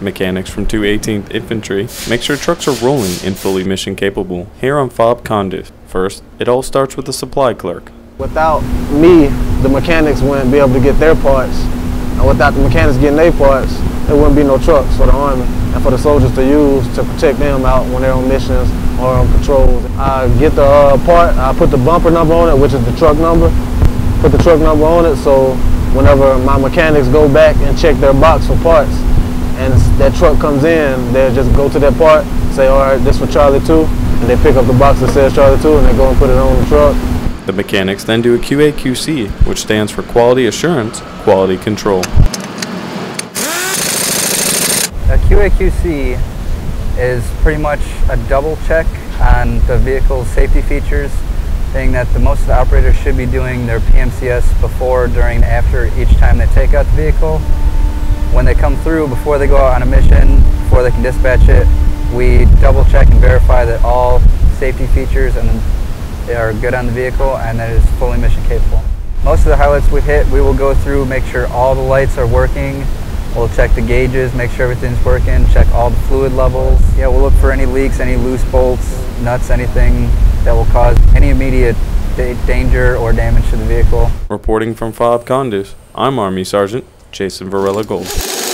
Mechanics from 218th Infantry make sure trucks are rolling and fully mission capable. Here on Fob Kunduz. First, it all starts with the supply clerk. Without me, the mechanics wouldn't be able to get their parts. And without the mechanics getting their parts, there wouldn't be no trucks for the Army and for the soldiers to use to protect them out when they're on missions or on patrols. I get the uh, part, I put the bumper number on it, which is the truck number. Put the truck number on it so whenever my mechanics go back and check their box for parts, and that truck comes in, they'll just go to that part, say, all right, this for Charlie 2, and they pick up the box that says Charlie 2 and they go and put it on the truck. The mechanics then do a QA/QC, which stands for Quality Assurance, Quality Control. A QA/QC is pretty much a double check on the vehicle's safety features, saying that the most of the operators should be doing their PMCS before, during, and after each time they take out the vehicle when they come through, before they go out on a mission, before they can dispatch it, we double check and verify that all safety features and are good on the vehicle and that it is fully mission capable. Most of the highlights we hit, we will go through, make sure all the lights are working. We'll check the gauges, make sure everything's working, check all the fluid levels. Yeah, we'll look for any leaks, any loose bolts, nuts, anything that will cause any immediate danger or damage to the vehicle. Reporting from Fob Kunduz, I'm Army Sergeant Jason Varela Gold.